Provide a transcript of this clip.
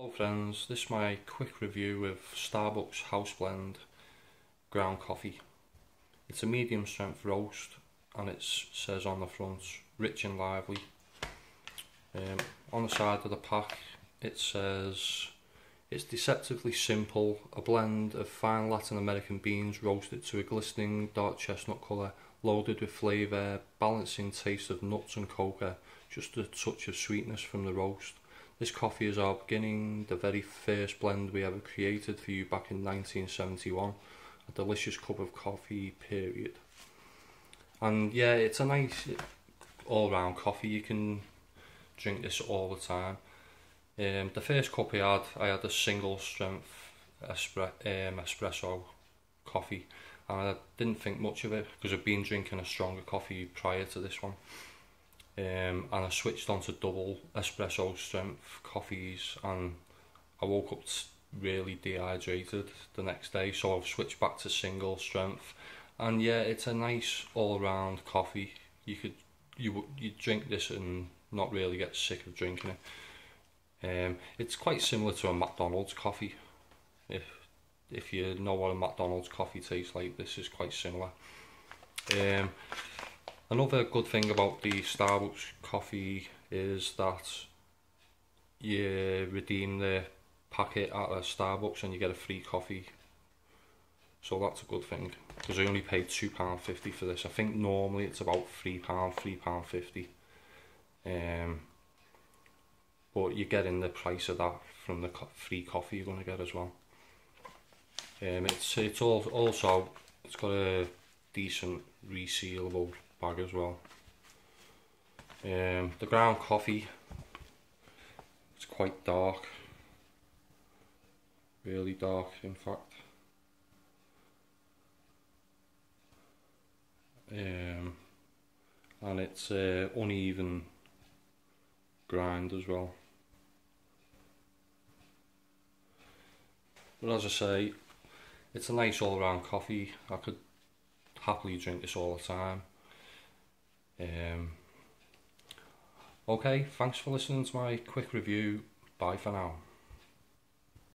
Hello friends, this is my quick review of Starbucks House Blend ground coffee. It's a medium strength roast and it says on the front rich and lively. Um, on the side of the pack it says it's deceptively simple, a blend of fine Latin American beans roasted to a glistening dark chestnut colour, loaded with flavour, balancing taste of nuts and cocoa, just a touch of sweetness from the roast. This coffee is our beginning, the very first blend we ever created for you back in 1971. A delicious cup of coffee, period. And yeah, it's a nice all round coffee. You can drink this all the time. Um, the first cup I had, I had a single strength espre um, espresso coffee. And I didn't think much of it because I've been drinking a stronger coffee prior to this one um, and I switched on to double espresso strength coffees and I woke up really dehydrated the next day so I've switched back to single strength. And yeah it's a nice all-round coffee. You could you you drink this and not really get sick of drinking it. Um, it's quite similar to a McDonald's coffee. If if you know what a McDonald's coffee tastes like this is quite similar. Um, Another good thing about the Starbucks coffee is that you redeem the packet at a Starbucks and you get a free coffee. So that's a good thing because I only paid £2.50 for this. I think normally it's about £3, £3.50. Um, but you're getting the price of that from the co free coffee you're going to get as well. Um, it's it's all, also it's got a decent resealable bag as well. Um, the ground coffee, it's quite dark, really dark in fact. Um, and it's uh, uneven grind as well. But as I say, it's a nice all round coffee. I could happily drink this all the time. Um, okay, thanks for listening to my quick review. Bye for now.